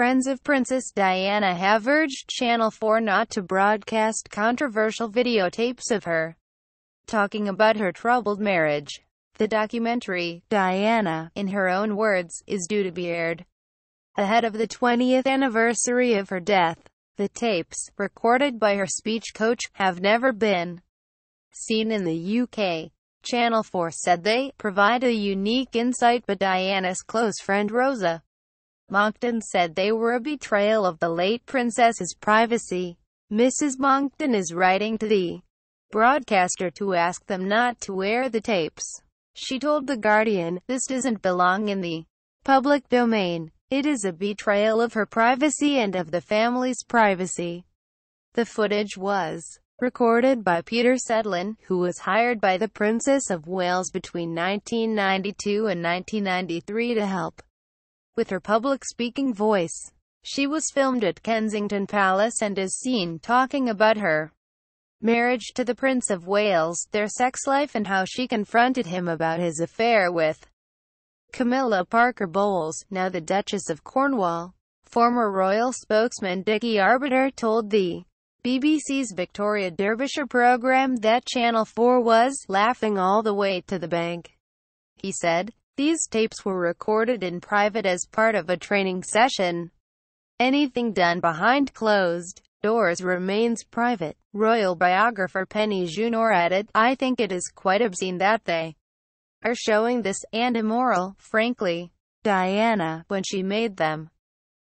Friends of Princess Diana have urged Channel 4 not to broadcast controversial videotapes of her talking about her troubled marriage. The documentary, Diana, in her own words, is due to be aired ahead of the 20th anniversary of her death. The tapes, recorded by her speech coach, have never been seen in the UK. Channel 4 said they provide a unique insight but Diana's close friend Rosa Monckton said they were a betrayal of the late princess's privacy. Mrs. Monckton is writing to the broadcaster to ask them not to air the tapes. She told The Guardian, this doesn't belong in the public domain. It is a betrayal of her privacy and of the family's privacy. The footage was recorded by Peter Settelen, who was hired by the Princess of Wales between 1992 and 1993 to help with her public speaking voice. She was filmed at Kensington Palace and is seen talking about her marriage to the Prince of Wales, their sex life and how she confronted him about his affair with Camilla Parker Bowles, now the Duchess of Cornwall. Former royal spokesman Dickie Arbiter told the BBC's Victoria Derbyshire program that Channel 4 was laughing all the way to the bank. He said, these tapes were recorded in private as part of a training session. Anything done behind closed doors remains private. Royal biographer Penny Junor added, I think it is quite obscene that they are showing this, and immoral, frankly. Diana, when she made them,